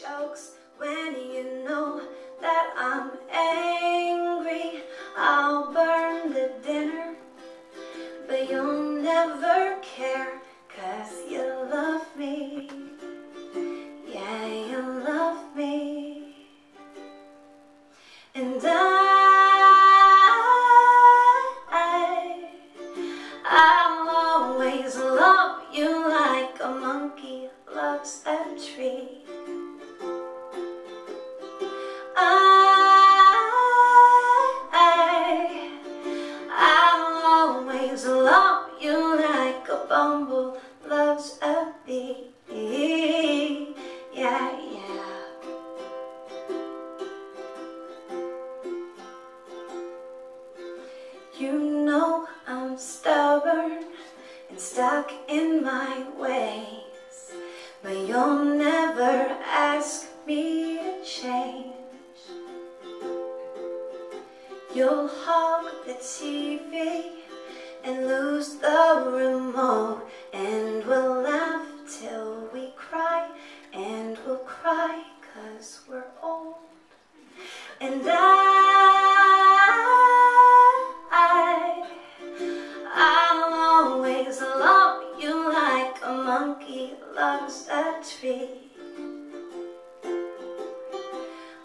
jokes when you know that I'm angry. I'll burn the dinner, but you'll never bumble loves a bee. Yeah, yeah. You know I'm stubborn and stuck in my ways, but you'll never ask me to change. You'll hog the TV and lose the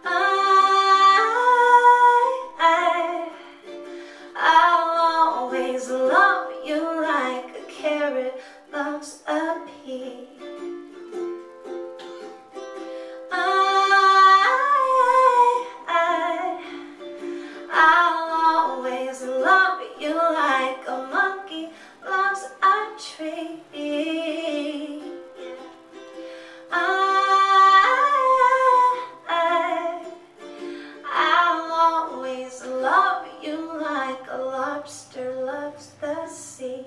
I, I, I'll always love you like a carrot loves a pea. I, I, I'll always love you like A lobster loves the sea.